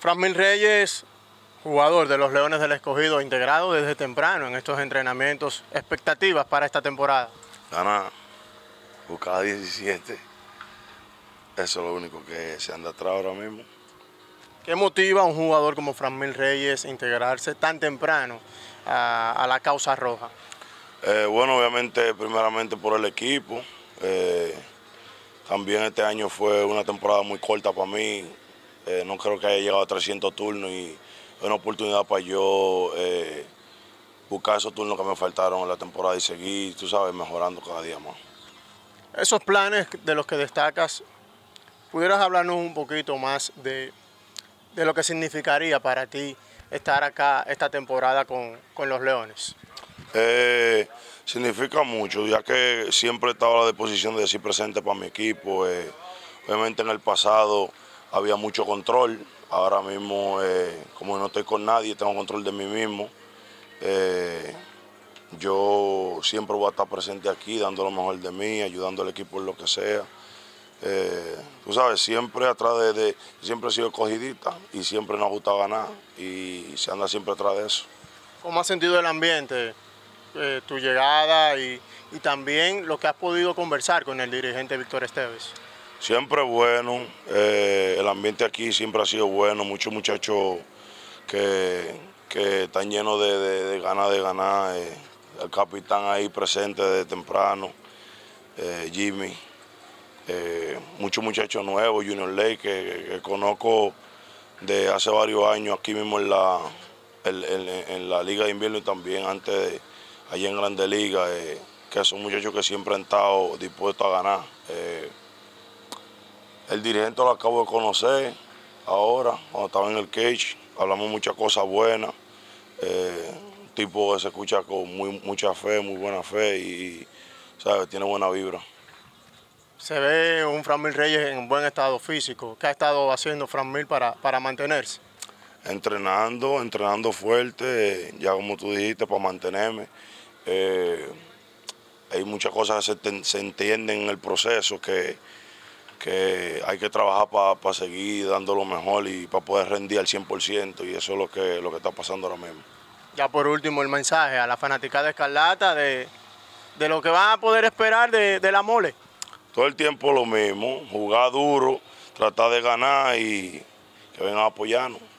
Franmil Reyes, jugador de los Leones del Escogido, integrado desde temprano en estos entrenamientos. ¿Expectativas para esta temporada? Ganar, buscar 17. Eso es lo único que se anda atrás ahora mismo. ¿Qué motiva a un jugador como Franmil Reyes integrarse tan temprano a, a la causa roja? Eh, bueno, obviamente, primeramente por el equipo. Eh, también este año fue una temporada muy corta para mí. Eh, no creo que haya llegado a 300 turnos y es una oportunidad para yo eh, buscar esos turnos que me faltaron en la temporada y seguir, tú sabes, mejorando cada día más. Esos planes de los que destacas, ¿pudieras hablarnos un poquito más de, de lo que significaría para ti estar acá esta temporada con, con los Leones? Eh, significa mucho, ya que siempre he estado a la disposición de decir presente para mi equipo. Obviamente en el pasado había mucho control. Ahora mismo, eh, como no estoy con nadie, tengo control de mí mismo. Eh, yo siempre voy a estar presente aquí, dando lo mejor de mí, ayudando al equipo en lo que sea. Eh, tú sabes, siempre atrás de, siempre he sido escogidita y siempre nos gusta ganar y se anda siempre atrás de eso. ¿Cómo has sentido el ambiente, tu llegada y, y también lo que has podido conversar con el dirigente Víctor Esteves? Siempre bueno, eh, el ambiente aquí siempre ha sido bueno, muchos muchachos que, que están llenos de, de, ganas de ganar, eh, el capitán ahí presente desde temprano, eh, Jimmy, muchos muchachos nuevos, Junior Ley, que, conozco de hace varios años aquí mismo en la, en, la Liga de Invierno y también antes de, allí en Grande Liga, que son muchachos que siempre han estado dispuestos a ganar. El dirigente lo acabo de conocer ahora, cuando estaba en el cage. Hablamos muchas cosas buenas. Eh, un tipo que se escucha con muy, mucha fe, muy buena fe y, ¿sabe? tiene buena vibra. Se ve un Franmil Reyes en buen estado físico. ¿Qué ha estado haciendo Franmil para, para mantenerse? Entrenando, entrenando fuerte, ya como tú dijiste, para mantenerme. Eh, hay muchas cosas que se, se entienden en el proceso que que hay que trabajar para pa seguir dando lo mejor y para poder rendir al 100% y eso es lo que, lo que está pasando ahora mismo. Ya por último el mensaje a la fanática de Escarlata de, de lo que van a poder esperar de, de, la mole. Todo el tiempo lo mismo, jugar duro, tratar de ganar y que vengan a apoyarnos.